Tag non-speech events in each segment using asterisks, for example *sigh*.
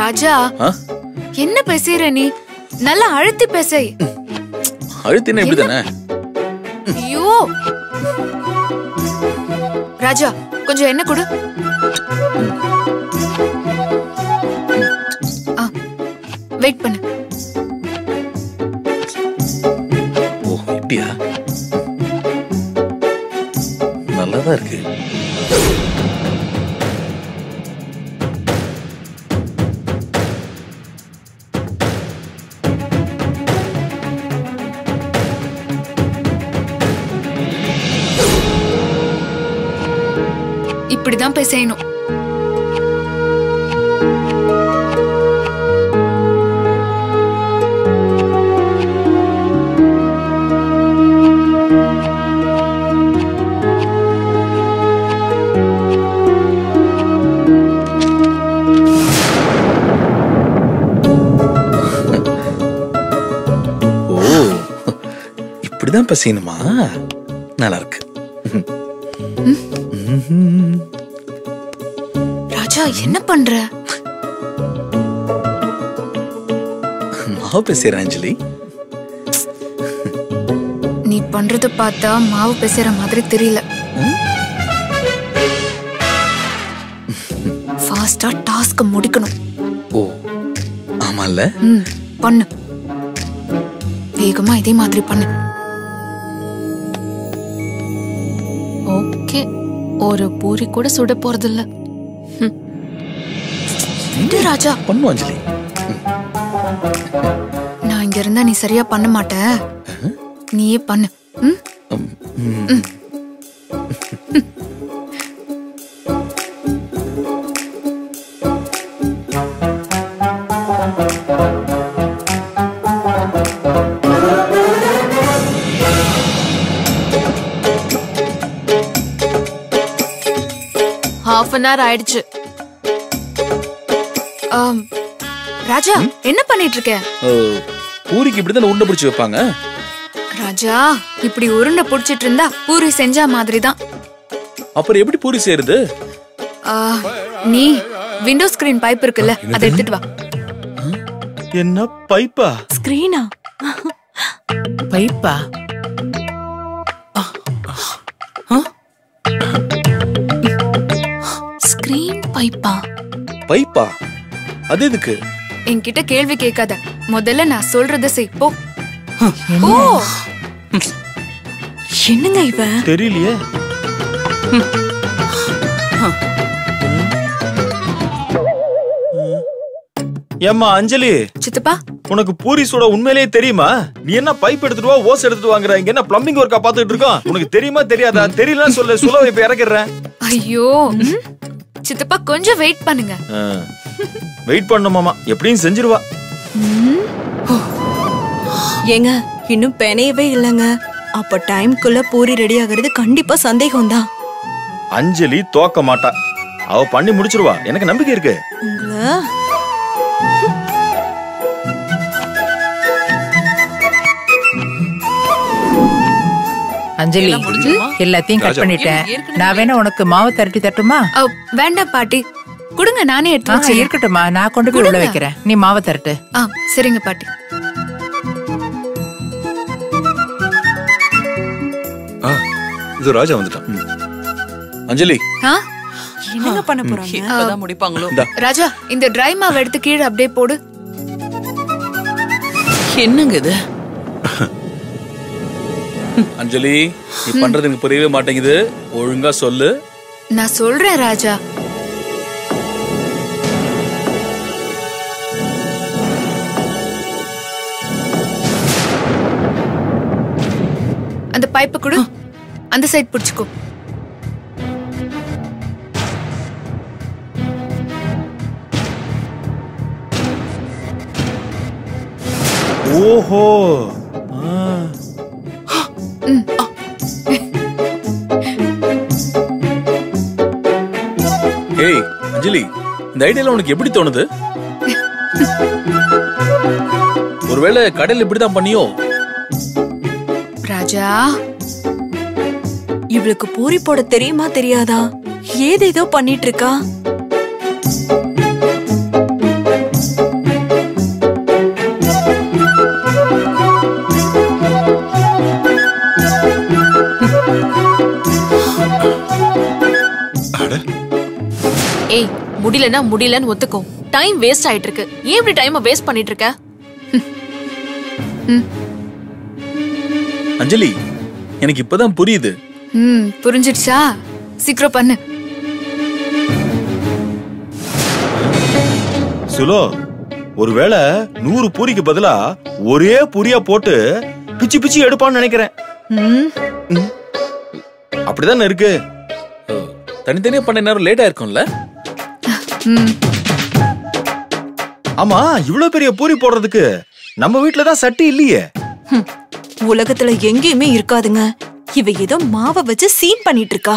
ராஜா? என்ன பேசுற நீ? நல்லா அழுத்தி பேசை. அழுத்தினா இப்படி தானே? ஐயோ. ராஜா கொஞ்சம் என்ன கொடு. வெயிட் பண்ணு. ஓ இப்படியா? நல்லாதான் இருக்கு. இப்படிதான் போய் ஓ இப்படிதான் பசியணுமா நல்லா இருக்கும் என்ன பண்ற? மாவு பேசுறேன் அஞ்சலி. நீ பண்றத பார்த்தா மாவு பேசுற மாதிரி தெரியல. ஃபாஸ்டா டாஸ்க் முடிக்கணும். ஓ ஆமால்ல? ம் பண்ணு. வேகமா இதே மாதிரி பண்ணு. ஓகே ஒரு பூரி கூட சுட போறதில்ல. விடு ராஜா? பண்ணும் அஞ்சலி. நான் இங்க இருந்தா நீ சரியா பண்ண மாட்ட. நீயே பண்ணு. ஹாஃப் அன் ஹவர் ஆயிடுச்சு. ராஜா என்ன பண்ணிட்டு இருக்க ஓ, பூரிக்கு இப்படிதான் உருண்டை பிடிச்சி வைப்பாங்க? ராஜா இப்படி உருண்டை புடிச்சிட்டு இருந்தா பூரி செஞ்சா மாதிரி தான் அப்புறம் எப்படி பூரி செய்யறது? நீ விண்டோ ஸ்கிரீன் பைப் இருக்குல்ல அதை எடுத்துட்டு வா. என்ன பைப்பா ஸ்கிரீனா பைப்பா ஸ்கிரீன் பைப்பா பைப்பா அது எதுக்கு? என்கிட்ட கேள்வி கேட்காத. முதல்ல நான் சொல்றத செய். போ. ஓ என்னங்க இவன் தெரியலையே. ஏம்மா அஞ்சலி? சித்தப்பா? உனக்கு பூரி சுட உண்மையிலேயே தெரியுமா? நீ என்ன பைப் எடுத்துட்டு வா ஓஸ் எடுத்துட்டு வாங்குற? இங்க என்ன பிளம்பிங் ஒர்க்கா பாத்துட்டு இருக்கோம் உனக்கு தெரியுமா தெரியாதா? தெரியலன்னு சொல்லு. சுலவை இப்ப இறக்கிடுறேன். ஐயோ. சித்தப்பா கொஞ்சம் வெயிட் பண்ணுங்க. வெயிட் பண்ணுமாமா எப்படியும் செஞ்சிருவா. ஏங்க இன்னும் பெனையவே இல்லைங்க. அப்ப டைம்குள்ள பூரி ரெடி ஆகுறது கண்டிப்பா சந்தேகம் தான் அஞ்சலி தோக்க மாட்டா. அவ பண்ணி முடிச்சிருவா. எனக்கு நம்பிக்கை இருக்கு. அஞ்சலி எல்லாத்தையும் கட் பண்ணிட்டேன். நான் வேணா உனக்கு மாவு திரட்டி தட்டுமா வேண்டாம் பாட்டி. கொடுங்க நானே எடுத்து வச்சிருக்கேன் இருக்கட்டும்மா. நான் கொண்டு போய் உள்ள. வைக்கிறேன். நீ மாவை திரட்டு. ஆ சரிங்க பாட்டி. ஆ இது ராஜா வந்துட்டான். அஞ்சலி. ஆ? என்னங்க பண்ண போறாங்க? இப்பதான் முடிப்பாங்களோ? ராஜா இந்த ட்ரை மாவு எடுத்து கீழே அப்படியே போடு. என்னங்க இது? அஞ்சலி நீ பண்றது எனக்கு புரியவே மாட்டேங்குது. ஒழுங்கா சொல்லு. நான் சொல்றேன் ராஜா. பைப்பை கொடு. அந்த சைடு பிடிச்சுக்கோ. ஓஹோ. ஏய் அஞ்சலி இந்த ஐடியால உனக்கு எப்படி தோணுது? ஒருவேளை கடையில் இப்படிதான் பண்ணியோ? ராஜா? இவளுக்கு பூரி போட தெரியுமா தெரியாதா? ஏதேதோ பண்ணிட்டு இருக்கா ஏய் முடியலன்னா முடியலன்னு ஒத்துக்கோ. டைம் வேஸ்ட் ஆயிட்டு இருக்கு ஏன் இப்படி டைமை வேஸ்ட் பண்ணிட்டு இருக்க ம் அஞ்சலி எனக்கு இப்பதான் புரியுது. ம் புரிஞ்சிடுச்சா? சீக்கிரம் பண்ணு. சுலோ ஒருவேளை நூறு பூரிக்கு பதிலா ஒரே பூரியா போட்டு பிச்சு பிச்சு எடுப்பான்னு நினைக்கிறேன். ம், அப்படிதானே இருக்கு? தனித்தனியா பண்ண நேரம் லேட் ஆயிருக்கும்ல? ம். ஆமா இவ்வளவு பெரிய பூரி போடுறதுக்கு நம்ம வீட்ல தான் சட்டி இல்லையே. உலகத்துல எங்கேயுமே இருக்காதுங்க. இவ ஏதோ மாவை வச்சு சீன் பண்ணிட்டு இருக்கா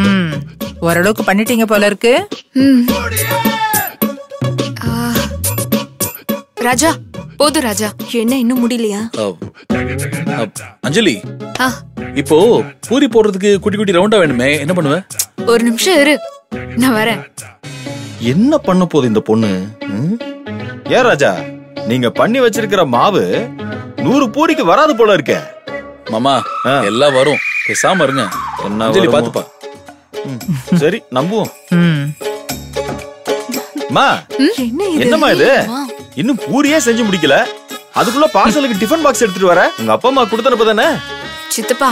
ம். ஓரளவுக்கு பண்ணிட்டீங்க போல இருக்கு. ராஜா போதும் ராஜா. என்ன இன்னும் முடியலையா? அஞ்சலி ஆ. இப்போ பூரி போடுறதுக்கு குட்டி குட்டி ரவுண்டா வேணுமே. என்ன பண்ணுவ? ஒரு நிமிஷம் இரு. நான் வரேன். என்ன பண்ண போகுது இந்த பொண்ணு? ஏன் ராஜா நீங்க பண்ணி வச்சிருக்கிற மாவு நூறு பூரிக்கு வராது போல இருக்கே. மாமா ஆ. எல்லாம் வரும். பேசாம இருங்க. என்ன அஞ்சலி? பாத்துப்பா சரி நம்புவோம். ம். மா என்ன இது? என்னம்மா இது? இன்னும் பூரியே செஞ்சு முடிக்கல. அதுக்குள்ள பார்சலுக்கு டிஃபன் பாக்ஸ் எடுத்துட்டு வர. உங்க அப்பா அம்மா கொடுத்தனப்ப தானே? சித்தப்பா.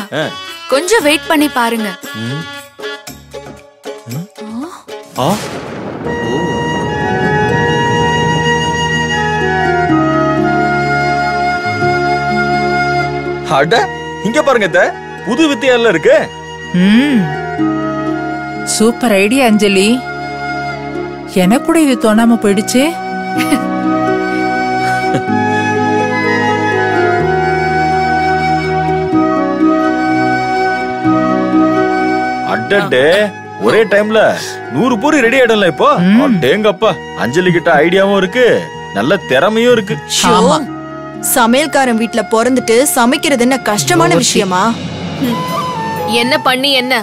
கொஞ்சம் வெயிட் பண்ணி பாருங்க. ஆ? அட இங்க பாருங்க. புது வித்தியால இருக்கு. Super idea Anjali. எனக்கு கூட இது தோணாம போயிடுச்சு. அடடே ஒரே டைம்ல நூறு பூரி ரெடி ஆயிடல இப்போ? அடேங்கப்பா அஞ்சலி கிட்ட ஐடியாவும் இருக்கு நல்ல திறமையும் இருக்கு. சமையல்காரன் வீட்ல பிறந்துட்டு சமைக்கிறது என்ன கஷ்டமான விஷயமா? என்ன பண்ணி என்ன?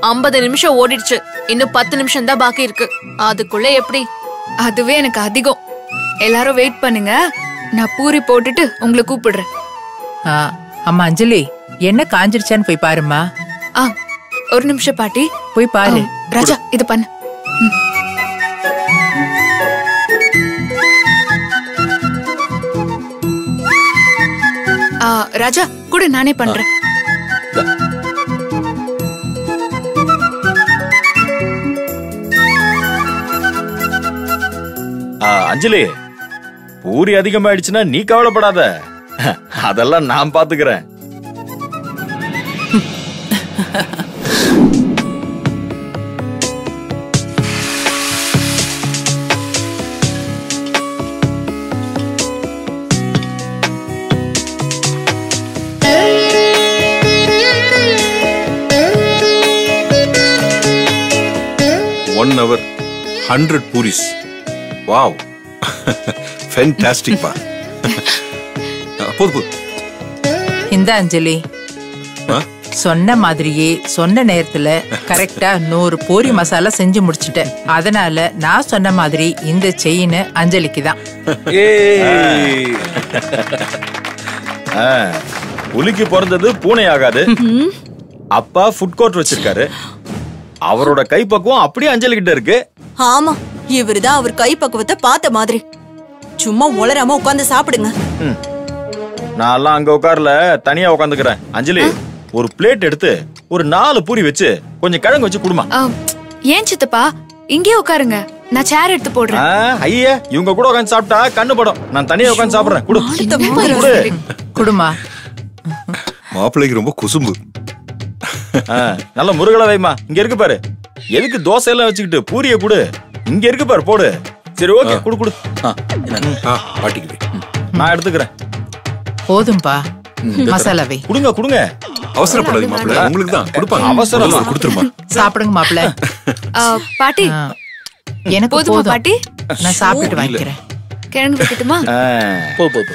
ஐம்பது நிமிஷம் ஓடிடுச்சு. இன்னும் பத்து நிமிஷம் தான் பாக்கி இருக்கு. அதுக்குள்ள எப்படி? அதுவே எனக்கு அதிகம். எல்லாரும் வெயிட் பண்ணுங்க. நான் பூரி போட்டுட்டு உங்களை கூப்பிடுறேன். ஆ, அம்மா அஞ்சலி என்ன காஞ்சிருச்சான்னு போய் பாரும்மா. ஆ ஒரு நிமிஷம் பாட்டி போய் பாரு. ராஜா இது பண்ணு. ராஜா கூட நானே பண்றேன். ஆ, அஞ்சலி பூரி அதிகமாயிடுச்சுன்னா நீ கவலைப்படாத. அதெல்லாம் நான் பாத்துக்கிறேன். *laughs* One hour hundred puris wow fantastic பா போது போது. இந்த அஞ்சலி? சொன்ன மாதிரியே சொன்ன நேரத்துல கரெக்டா நூறு பூரி மசாலா செஞ்சு முடிச்சிட்டேன். அதனால நான் சொன்ன மாதிரி இந்த செயின் அஞ்சலிக்கு தான். புலிக்கு பிறந்தது பூனை ஆகாது அப்பா ஃபுட் கோர்ட் வச்சிருக்காரு. அவரோட கைப்பக்குவம் அப்படியே அஞ்சலி கிட்ட இருக்கு. ஆமா இவருதான் அவர் கை பக்குவத்தை பார்த்த மாதிரி. சும்மா உளராம உட்கார்ந்து சாப்பிடுங்க. நான் எல்லாம் அங்க உட்கார்ல தனியா உட்காந்துக்கிறேன் அஞ்சலி ஒரு பிளேட் எடுத்து ஒரு நாலு பூரி வச்சு கொஞ்சம் கிழங்கு வச்சு குடுமா. ஏன் சித்தப்பா? இங்கே உட்காருங்க. நான் சேர் எடுத்து போடுறேன். ஐயா இவங்க கூட உட்காந்து சாப்பிட்டா கண்ணு படம். நான் தனியா உட்காந்து சாப்பிடுறேன். குடு. குடுமா. மாப்பிள்ளைக்கு ரொம்ப குசும்பு. நல்ல முருகலை வைமா இங்க இருக்கு பாரு. எதுக்கு தோசை எல்லாம் வச்சுக்கிட்டு பூரிய குடு? இங்க இருக்கு பாரு போடு. சரி ஓகே குடு குடு. பாட்டிக்கு வை. நான் எடுத்துக்கிறேன். போதும்பா. மசாலாவை குடுங்க குடுங்க. அவசரப்படாதீங்க மாப்பிள்ளை. உங்களுக்கு தான். கொடுப்பாங்க. அவசரமா? கொடுத்துருமா? சாப்பிடுங்க மாப்பிள்ள. பாட்டி. எனக்கு போதுமா பாட்டி? நான் சாப்பிட்டுட்டு வாங்கிக்கிறேன். கிழங்கு வைக்கட்டுமா? போ போ போ.